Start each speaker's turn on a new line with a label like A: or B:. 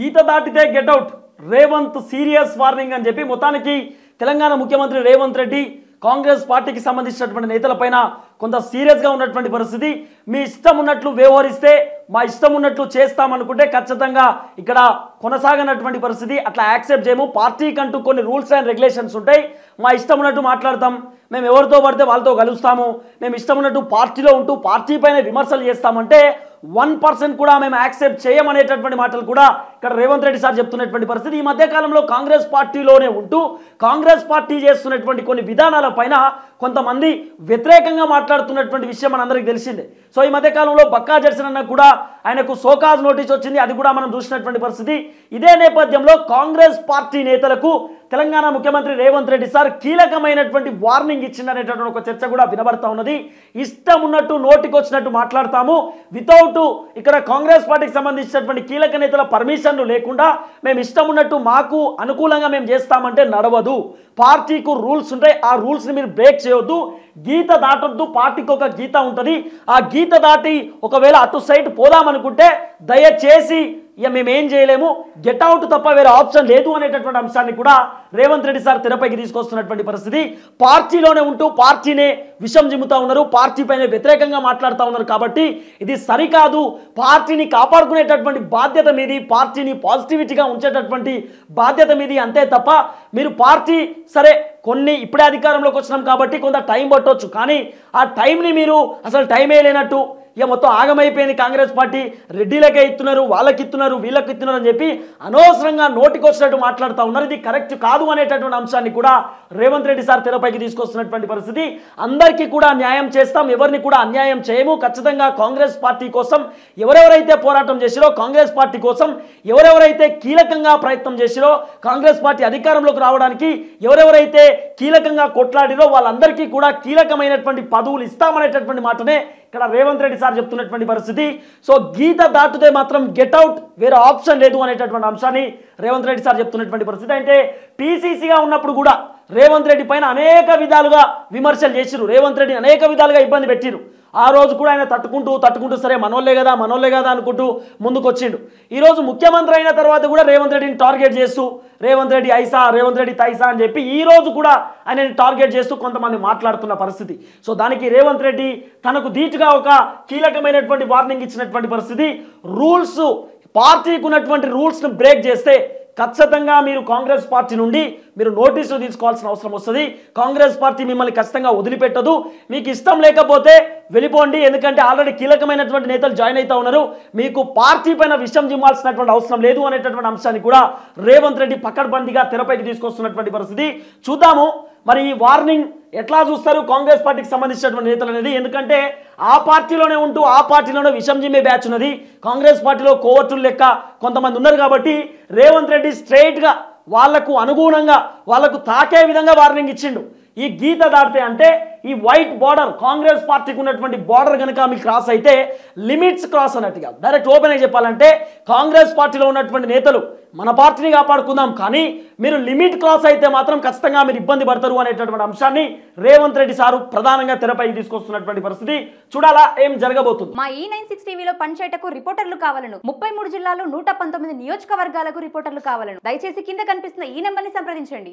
A: గీత దాటితే get out Revanth serious warning అని చెప్పి మొత్తానికి తెలంగాణ ముఖ్యమంత్రి రేవంత్ రెడ్డి కాంగ్రెస్ పార్టీకి సంబంధించినటువంటి నేతలపైన కొంత సీరియస్గా ఉన్నటువంటి పరిస్థితి. మీ ఇష్టం ఉన్నట్లు వ్యవహరిస్తే మా ఇష్టం ఉన్నట్లు చేస్తామనుకుంటే ఖచ్చితంగా ఇక్కడ కొనసాగనటువంటి పరిస్థితి. అట్లా యాక్సెప్ట్ చేయము. పార్టీకి అంటూ కొన్ని రూల్స్ అండ్ రెగ్యులేషన్స్ ఉంటాయి. మా ఇష్టం ఉన్నట్టు మాట్లాడతాం. మేము ఎవరితో పడితే వాళ్ళతో కలుస్తాము. మేము ఇష్టం ఉన్నట్టు పార్టీలో ఉంటూ పార్టీ పైన విమర్శలు చేస్తామంటే వన్ పర్సెంట్ కూడా మేము యాక్సెప్ట్ చేయమనేటటువంటి మాటలు కూడా ఇక్కడ రేవంత్ రెడ్డి సార్ చెప్తున్నటువంటి పరిస్థితి. ఈ మధ్యకాలంలో కాంగ్రెస్ పార్టీలోనే ఉంటూ కాంగ్రెస్ పార్టీ చేస్తున్నటువంటి కొన్ని విధానాల పైన కొంతమంది వ్యతిరేకంగా మాట్లాడుతున్నటువంటి విషయం మనందరికీ తెలిసిందే. సో ఈ మధ్యకాలంలో బక్కా జర్సన్ అన్న కూడా ఆయనకు సోకాజ్ నోటీస్ వచ్చింది. అది కూడా మనం చూసినటువంటి పరిస్థితి. ఇదే నేపథ్యంలో కాంగ్రెస్ పార్టీ నేతలకు తెలంగాణ ముఖ్యమంత్రి రేవంత్ రెడ్డి సార్ కీలకమైనటువంటి వార్నింగ్ ఇచ్చిందనేటటువంటి ఒక చర్చ కూడా వినబడతా ఉన్నది. ఇష్టం ఉన్నట్టు నోటికొచ్చినట్టు మాట్లాడతాము. వితౌట్ ఇక్కడ కాంగ్రెస్ పార్టీకి సంబంధించినటువంటి కీలక నేతల పర్మిషన్లు లేకుండా మేము ఇష్టం ఉన్నట్టు మాకు అనుకూలంగా మేము చేస్తామంటే నడవదు. పార్టీకు రూల్స్ ఉంటాయి ఆ రూల్స్ని మీరు బ్రేక్ చేయొద్దు. గీత దాటొద్దు. పార్టీకి ఒక గీత ఉంటుంది. ఆ గీత దాటి ఒకవేళ అటు సైడ్ పోదామనుకుంటే దయచేసి ఇక మేము ఏం చేయలేము. గెట్ అవుట్ తప్ప వేరే ఆప్షన్ లేదు అనేటటువంటి అంశాన్ని కూడా రేవంత్ రెడ్డి సార్ తెరపైకి తీసుకొస్తున్నటువంటి పరిస్థితి. పార్టీలోనే ఉంటూ పార్టీనే విషం జిమ్ముతా ఉన్నారు. పార్టీ పైన వ్యతిరేకంగా మాట్లాడుతూ ఉన్నారు కాబట్టి ఇది సరికాదు. పార్టీని కాపాడుకునేటటువంటి బాధ్యత మీది. పార్టీని పాజిటివిటీగా ఉంచేటటువంటి బాధ్యత మీది అంతే తప్ప మీరు పార్టీ సరే కొన్ని ఇప్పుడే అధికారంలోకి వచ్చినాం కాబట్టి కొంత టైం పట్టవచ్చు కానీ ఆ టైంని మీరు అసలు టైమే లేనట్టు ఇక మొత్తం ఆగమైపోయింది కాంగ్రెస్ పార్టీ. రెడ్డిలకే ఇస్తున్నారు వాళ్ళకి ఇస్తున్నారు వీళ్ళకి ఇస్తున్నారు అని చెప్పి అనవసరంగా నోటికొచ్చినట్టు మాట్లాడుతూ ఉన్నారు. ఇది కరెక్ట్ కాదు అనేటటువంటి అంశాన్ని కూడా రేవంత్ రెడ్డి సార్ తెరపైకి తీసుకొస్తున్నటువంటి పరిస్థితి. అందరికీ కూడా న్యాయం చేస్తాం ఎవరిని కూడా అన్యాయం చేయము. ఖచ్చితంగా కాంగ్రెస్ పార్టీ కోసం ఎవరెవరైతే పోరాటం చేసిరో కాంగ్రెస్ పార్టీ కోసం ఎవరెవరైతే కీలకంగా ప్రయత్నం చేసిరో కాంగ్రెస్ పార్టీ అధికారంలోకి రావడానికి ఎవరెవరైతే కీలకంగా కొట్లాడిరో వాళ్ళందరికీ కూడా కీలకమైనటువంటి పదవులు ఇస్తామనేటటువంటి మాటనే ఇక్కడ రేవంత్ రెడ్డి సార్ చెప్తున్నటువంటి పరిస్థితి. సో గీత దాటితే మాత్రం గెట్ అవుట్ వేరే ఆప్షన్ లేదు అనేటటువంటి అంశాన్ని రేవంత్ రెడ్డి సార్ చెప్తున్నటువంటి పరిస్థితి. అంటే పీసీసీగా ఉన్నప్పుడు కూడా రేవంత్ రెడ్డి పైన అనేక విధాలుగా విమర్శలు చేసిరు రేవంత్ రెడ్డిని అనేక విధాలుగా ఇబ్బంది పెట్టిరు ఆ రోజు కూడా ఆయన తట్టుకుంటూ తట్టుకుంటూ సరే మనోళ్ళే కదా మనోళ్ళే కదా అనుకుంటూ ముందుకొచ్చిండు. ఈరోజు ముఖ్యమంత్రి అయిన తర్వాత కూడా రేవంత్ రెడ్డిని టార్గెట్ చేస్తూ రేవంత్ రెడ్డి ఐసా రేవంత్ రెడ్డి తైసా అని చెప్పి ఈ రోజు కూడా ఆయనని టార్గెట్ చేస్తూ కొంతమంది మాట్లాడుతున్న పరిస్థితి. సో దానికి రేవంత్ రెడ్డి తనకు ధీటుగా ఒక కీలకమైనటువంటి వార్నింగ్ ఇచ్చినటువంటి పరిస్థితి. రూల్స్ పార్టీకి ఉన్నటువంటి రూల్స్ను బ్రేక్ చేస్తే ఖచ్చితంగా మీరు కాంగ్రెస్ పార్టీ నుండి మీరు నోటీసులు తీసుకోవాల్సిన అవసరం వస్తుంది. కాంగ్రెస్ పార్టీ మిమ్మల్ని ఖచ్చితంగా వదిలిపెట్టదు. మీకు ఇష్టం లేకపోతే వెళ్ళిపోండి. ఎందుకంటే ఆల్రెడీ కీలకమైనటువంటి నేతలు జాయిన్ అవుతా ఉన్నారు. మీకు పార్టీ పైన విషయం జిమ్మాల్సినటువంటి అవసరం లేదు అనేటటువంటి అంశాన్ని కూడా రేవంత్ రెడ్డి పక్కడబందిగా తెరపైకి తీసుకొస్తున్నటువంటి పరిస్థితి. చూద్దాము. మరి ఈ వార్నింగ్ ఎట్లా చూస్తారు కాంగ్రెస్ పార్టీకి సంబంధించినటువంటి నేతలు అనేది? ఎందుకంటే ఆ పార్టీలోనే ఉంటూ ఆ పార్టీలోనే విషం జిమ్మే బ్యాచ్ ఉన్నది. కాంగ్రెస్ పార్టీలో కోవర్టులు లెక్క కొంతమంది ఉన్నారు కాబట్టి రేవంత్ రెడ్డి స్ట్రైట్గా వాళ్ళకు అనుగుణంగా వాళ్ళకు తాకే విధంగా వార్నింగ్ ఇచ్చిండు. ఈ గీత దాటితే అంటే ఈ వైట్ బార్డర్ కాంగ్రెస్ పార్టీకి ఉన్నటువంటి బార్డర్ కనుక మీకు క్రాస్ అయితే లిమిట్స్ క్రాస్ అన్నట్టుగా. డైరెక్ట్ ఓపెన్గా చెప్పాలంటే కాంగ్రెస్ పార్టీలో ఉన్నటువంటి నేతలు మన పార్టీని కాపాడుకుందాం కానీ మీరు లిమిట్ క్రాస్ అయితే మాత్రం ఖచ్చితంగా మీరు ఇబ్బంది పడతారు అనేటటువంటి అంశాన్ని రేవంత్ రెడ్డి సారు ప్రధానంగా తెరపై తీసుకొస్తున్నటువంటి పరిస్థితి చూడాలా ఏం జరగబోతుంది?
B: మా ఈ నైన్ సిక్స్ టీవీలో పనిచేయటకు రిపోర్టర్లు కావాలను. ముప్పై మూడు జిల్లాలు నూట పంతొమ్మిది నియోజకవర్గాలకు రిపోర్టర్లు కావాలను. దయచేసి కింద కనిపిస్తున్న ఈ నెంబర్ని సంప్రదించండి.